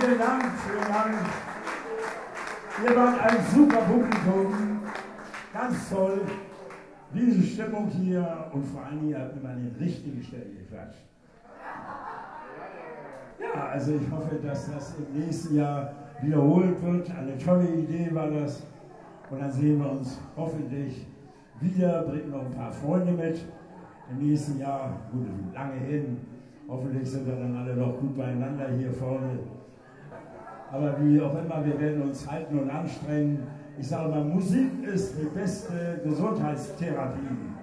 vielen Dank, vielen Dank. Ihr wart ein super Publikum, ganz toll. Diese Stimmung hier und vor allem ihr habt immer an den richtigen Stellen gequatscht. Ja, also ich hoffe, dass das im nächsten Jahr wiederholt wird. Eine tolle Idee war das. Und dann sehen wir uns hoffentlich wieder, bringen noch ein paar Freunde mit. Im nächsten Jahr, gut, lange hin. Hoffentlich sind wir dann alle noch gut beieinander hier vorne. Aber wie auch immer, wir werden uns halten und anstrengen. Ich sage mal, Musik ist die beste Gesundheitstherapie.